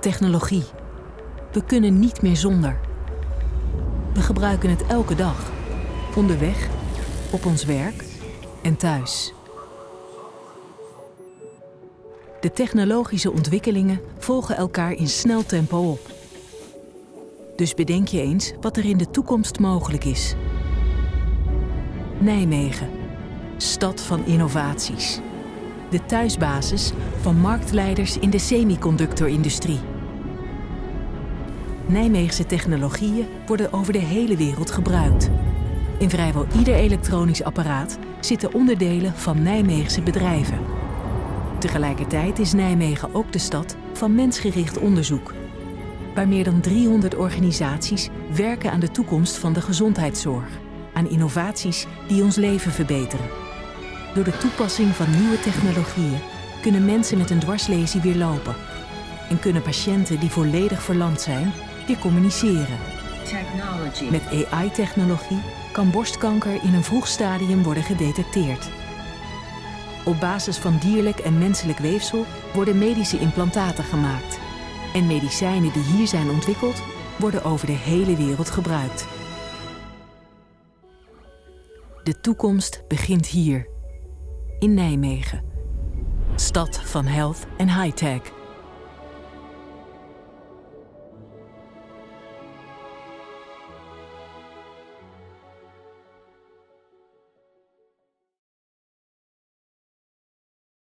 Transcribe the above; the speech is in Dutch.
Technologie. We kunnen niet meer zonder. We gebruiken het elke dag. Onderweg, op ons werk en thuis. De technologische ontwikkelingen volgen elkaar in snel tempo op. Dus bedenk je eens wat er in de toekomst mogelijk is. Nijmegen, stad van innovaties. De thuisbasis van marktleiders in de semiconductorindustrie. Nijmeegse technologieën worden over de hele wereld gebruikt. In vrijwel ieder elektronisch apparaat zitten onderdelen van Nijmeegse bedrijven. Tegelijkertijd is Nijmegen ook de stad van mensgericht onderzoek, waar meer dan 300 organisaties werken aan de toekomst van de gezondheidszorg, aan innovaties die ons leven verbeteren. Door de toepassing van nieuwe technologieën kunnen mensen met een dwarslesie weer lopen en kunnen patiënten die volledig verlamd zijn weer communiceren. Met AI-technologie kan borstkanker in een vroeg stadium worden gedetecteerd. Op basis van dierlijk en menselijk weefsel worden medische implantaten gemaakt. En medicijnen die hier zijn ontwikkeld, worden over de hele wereld gebruikt. De toekomst begint hier, in Nijmegen. Stad van health en high-tech.